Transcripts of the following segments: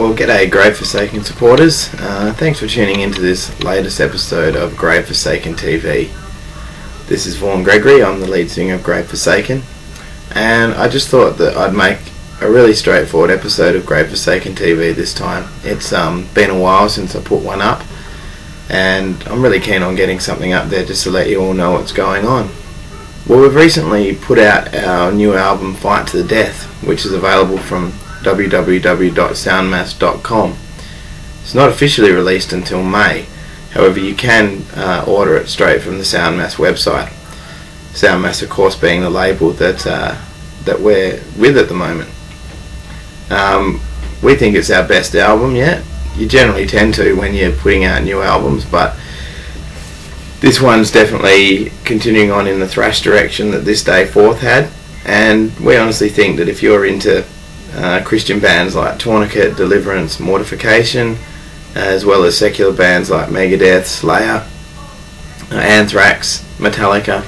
g'day Grave Forsaken supporters. Uh, thanks for tuning into this latest episode of Grave Forsaken TV. This is Vaughan Gregory, I'm the lead singer of Grave Forsaken, and I just thought that I'd make a really straightforward episode of Grave Forsaken TV this time. It's um, been a while since I put one up, and I'm really keen on getting something up there just to let you all know what's going on. Well, we've recently put out our new album Fight to the Death, which is available from www.soundmass.com. It's not officially released until May, however, you can uh, order it straight from the Soundmass website. Soundmass, of course, being the label that uh, that we're with at the moment. Um, we think it's our best album yet. You generally tend to when you're putting out new albums, but this one's definitely continuing on in the thrash direction that this day forth had. And we honestly think that if you're into uh, Christian bands like Tourniquet, Deliverance, Mortification, as well as secular bands like Megadeth, Slayer, uh, Anthrax, Metallica.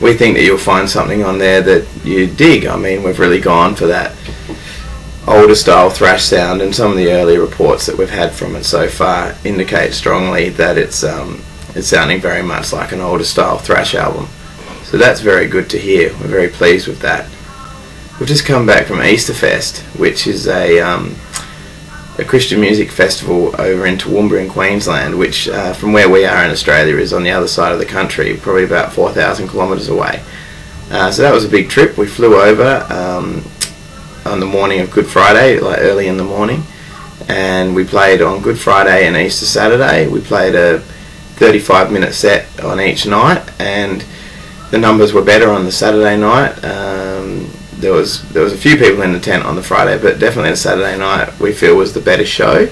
We think that you'll find something on there that you dig. I mean, we've really gone for that older style thrash sound, and some of the early reports that we've had from it so far indicate strongly that it's um, it's sounding very much like an older style thrash album. So that's very good to hear. We're very pleased with that. We've just come back from Easterfest, which is a um, a Christian music festival over in Toowoomba in Queensland, which uh, from where we are in Australia is on the other side of the country, probably about 4,000 kilometres away. Uh, so that was a big trip. We flew over um, on the morning of Good Friday, like early in the morning, and we played on Good Friday and Easter Saturday. We played a 35 minute set on each night, and the numbers were better on the Saturday night. Um, there was there was a few people in the tent on the Friday, but definitely the Saturday night we feel was the better show.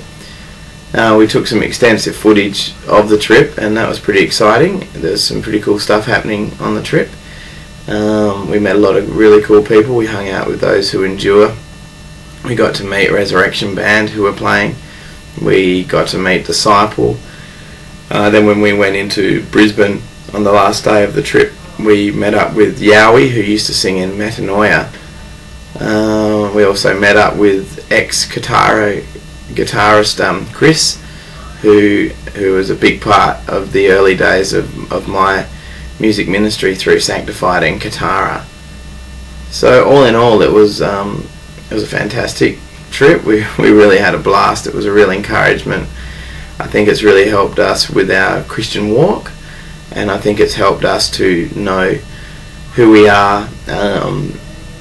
Uh, we took some extensive footage of the trip, and that was pretty exciting. There's some pretty cool stuff happening on the trip. Um, we met a lot of really cool people. We hung out with those who endure. We got to meet Resurrection Band who were playing. We got to meet Disciple. Uh, then when we went into Brisbane on the last day of the trip, we met up with Yowie, who used to sing in Metanoia. Uh, we also met up with ex guitar guitarist um, Chris, who who was a big part of the early days of, of my music ministry through Sanctified and Katara. So all in all, it was um, it was a fantastic trip. We we really had a blast. It was a real encouragement. I think it's really helped us with our Christian walk and I think it's helped us to know who we are, um,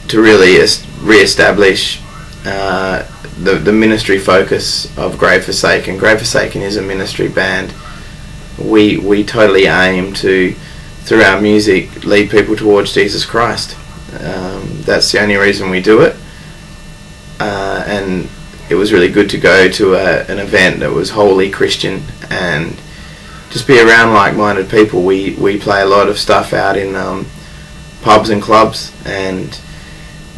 to really re-establish uh, the the ministry focus of Grave Forsaken. Grave Forsaken is a ministry band. We we totally aim to, through our music, lead people towards Jesus Christ. Um, that's the only reason we do it, uh, and it was really good to go to a, an event that was wholly Christian and just be around like-minded people. We we play a lot of stuff out in um, pubs and clubs, and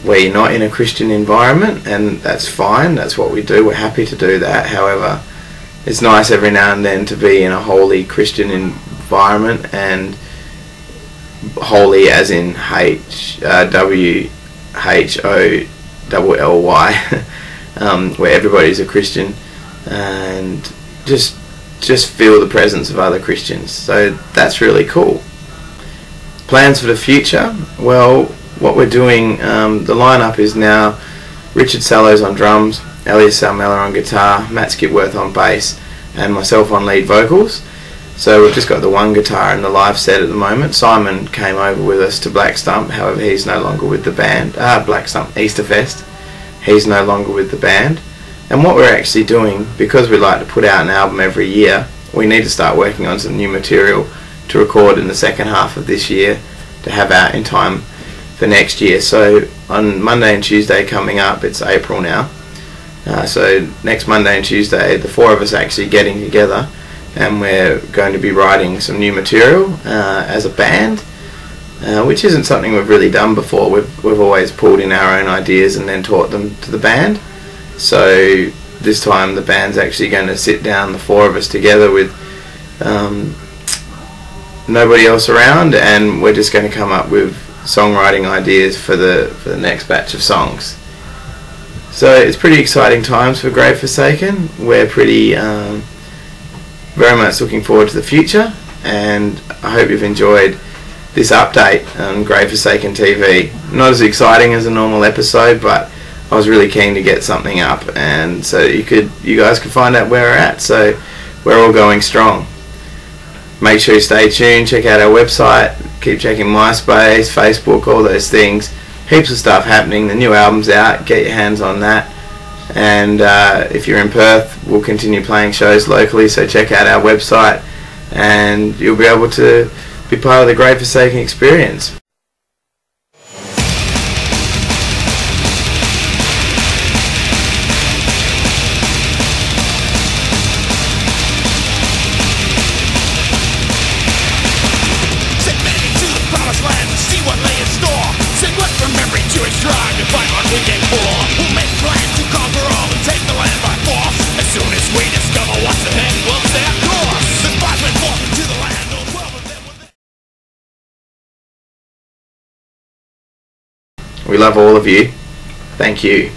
we're not in a Christian environment, and that's fine. That's what we do. We're happy to do that. However, it's nice every now and then to be in a holy Christian environment, and holy as in H uh, W H O double L Y, um, where everybody's a Christian, and just just feel the presence of other Christians. So that's really cool. Plans for the future? Well, what we're doing, um, the lineup is now Richard Sallows on drums, Elias Salmella on guitar, Matt Skipworth on bass, and myself on lead vocals. So we've just got the one guitar in the live set at the moment. Simon came over with us to Black Stump, however he's no longer with the band. Ah, Black Stump, Easterfest. He's no longer with the band. And what we're actually doing, because we like to put out an album every year, we need to start working on some new material to record in the second half of this year to have out in time for next year. So on Monday and Tuesday coming up, it's April now. Uh, so next Monday and Tuesday, the four of us are actually getting together and we're going to be writing some new material uh, as a band, uh, which isn't something we've really done before. We've, we've always pulled in our own ideas and then taught them to the band. So this time the band's actually going to sit down, the four of us together with um, nobody else around, and we're just going to come up with songwriting ideas for the for the next batch of songs. So it's pretty exciting times for Grave Forsaken. We're pretty um, very much looking forward to the future, and I hope you've enjoyed this update on Grave Forsaken TV. Not as exciting as a normal episode, but I was really keen to get something up, and so you could, you guys could find out where we're at. So we're all going strong. Make sure you stay tuned. Check out our website. Keep checking MySpace, Facebook, all those things. Heaps of stuff happening. The new album's out. Get your hands on that. And uh, if you're in Perth, we'll continue playing shows locally. So check out our website, and you'll be able to be part of the Grave Forsaken experience. We love all of you. Thank you.